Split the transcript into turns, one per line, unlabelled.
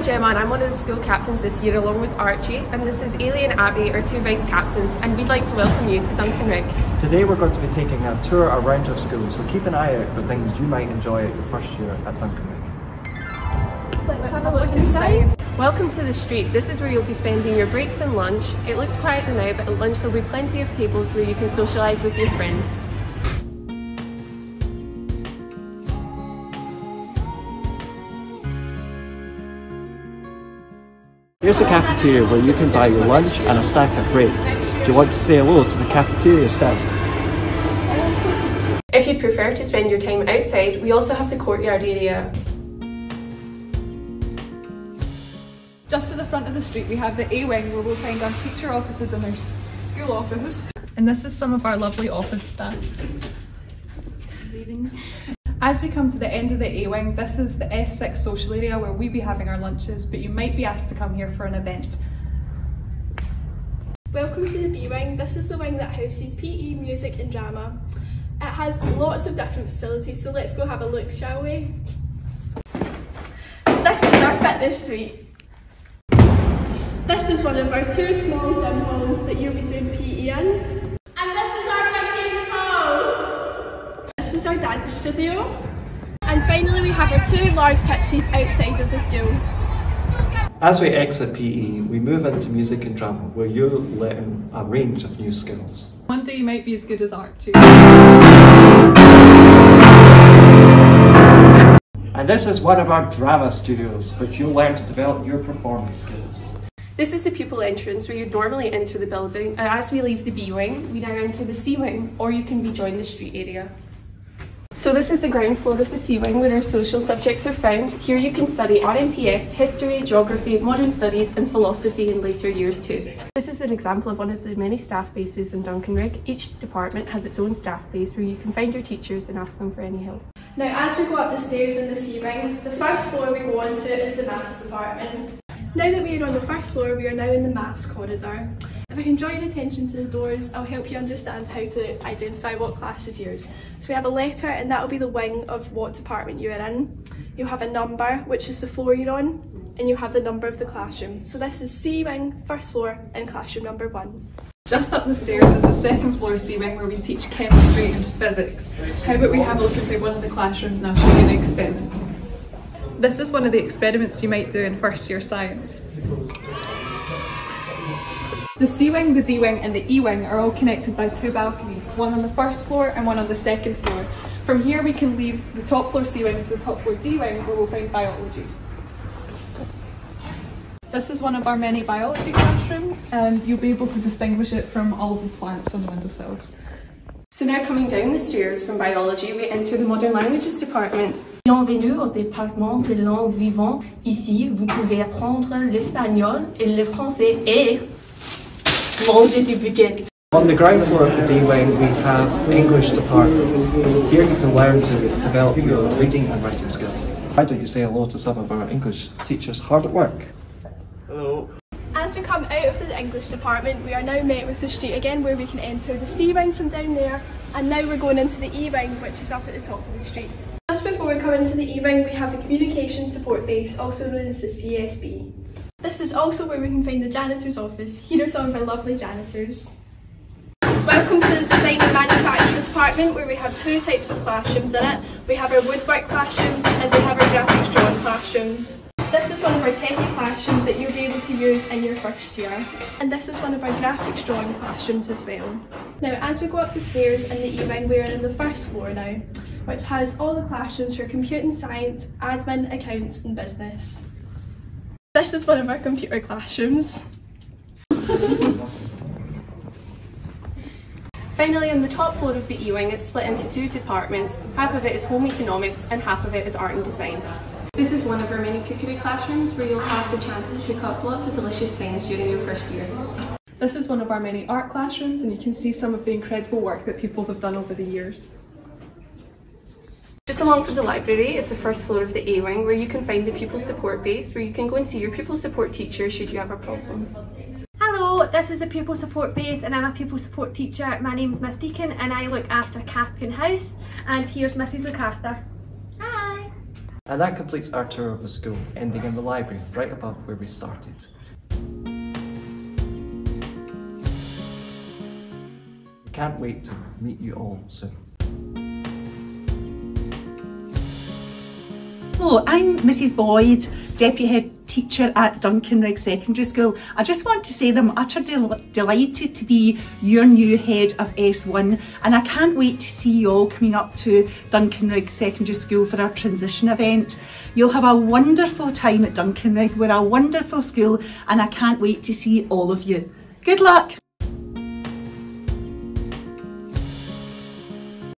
I'm Gemma and I'm one of the school captains this year along with Archie and this is Ailey and Abby, our two vice captains and we'd like to welcome you to Duncanrig.
Today we're going to be taking a tour around your school so keep an eye out for things you might enjoy at your first year at Duncanrig.
Let's, Let's have, have a look inside. Welcome to the street. This is where you'll be spending your breaks and lunch. It looks quiet now but at lunch there'll be plenty of tables where you can socialise with your friends.
Here's a cafeteria where you can buy your lunch and a snack at break. Do you want to say hello to the cafeteria staff?
If you prefer to spend your time outside, we also have the courtyard area.
Just at the front of the street we have the A wing where we'll find our teacher offices and our school office. And this is some of our lovely office staff. As we come to the end of the A-Wing, this is the S6 social area where we'll be having our lunches, but you might be asked to come here for an event.
Welcome to the B-Wing. This is the wing that houses PE, music and drama. It has lots of different facilities, so let's go have a look, shall we? This is our fitness suite. This is one of our two small gym halls that you'll be doing PE in. Studio. And finally we have our two large pitches outside of the school.
As we exit PE, we move into music and drama where you'll learn a range of new skills.
One day you might be as good as Archie.
And this is one of our drama studios, which you'll learn to develop your performance skills.
This is the pupil entrance where you'd normally enter the building, and as we leave the B wing, we now enter the C wing, or you can rejoin the street area. So this is the ground floor of the C Wing where our social subjects are found. Here you can study RMPS, history, geography, modern studies and philosophy in later years too. This is an example of one of the many staff bases in Duncanrig. Each department has its own staff base where you can find your teachers and ask them for any help.
Now as we go up the stairs in the C Wing, the first floor we go onto is the maths department. Now that we are on the first floor, we are now in the maths corridor. If I can draw your attention to the doors, I'll help you understand how to identify what class is yours. So we have a letter and that will be the wing of what department you are in. You'll have a number, which is the floor you're on, and you have the number of the classroom. So this is C wing, first floor, and classroom number one.
Just up the stairs is the second floor C wing where we teach chemistry and physics. How about we have a look inside one of the classrooms now, show you an experiment. This is one of the experiments you might do in first year science. The C-wing, the D-wing and the E-wing are all connected by two balconies, one on the first floor and one on the second floor. From here we can leave the top floor C-wing to the top floor D-wing where we'll find biology. This is one of our many biology classrooms and you'll be able to distinguish it from all the plants on the windowsills.
So now coming down the stairs from biology, we enter the modern languages department.
Bienvenue au département des langues vivantes. Ici, vous pouvez apprendre l'espagnol et le français et
on the ground floor of the D-Wing we have English department. Here you can learn to develop your reading and writing skills. Why don't you say hello to some of our English teachers hard at work?
Hello. As we come out of the English department we are now met with the street again where we can enter the C-Wing from down there and now we're going into the E-Wing which is up at the top of the street. Just before we come into the E-Wing we have the Communications Support Base also known as the CSB. This is also where we can find the janitor's office. Here are some of our lovely janitors. Welcome to the Design and Manufacturing Department where we have two types of classrooms in it. We have our woodwork classrooms and we have our graphics drawing classrooms. This is one of our techie classrooms that you'll be able to use in your first year. And this is one of our graphics drawing classrooms as well. Now as we go up the stairs in the E-Wing we're in the first floor now, which has all the classrooms for computing science, admin, accounts and business. This is one of our computer classrooms.
Finally, on the top floor of the E-Wing, it's split into two departments. Half of it is home economics and half of it is art and design. This is one of our many cookery classrooms where you'll have the chance to cook up lots of delicious things during your first year.
This is one of our many art classrooms and you can see some of the incredible work that pupils have done over the years.
Just along from the library is the first floor of the A-Wing where you can find the pupil support base where you can go and see your pupil support teacher should you have a problem.
Hello, this is the pupil support base and I'm a pupil support teacher. My name's Miss Deacon and I look after Cathkin House and here's Mrs MacArthur.
Hi!
And that completes our tour of the school, ending in the library, right above where we started. We can't wait to meet you all soon.
Hello, I'm Mrs Boyd, Deputy Head Teacher at Duncanrig Secondary School. I just want to say that I'm utterly del delighted to be your new head of S1 and I can't wait to see you all coming up to Duncanrig Secondary School for our transition event. You'll have a wonderful time at Duncanrig. We're a wonderful school and I can't wait to see all of you. Good luck!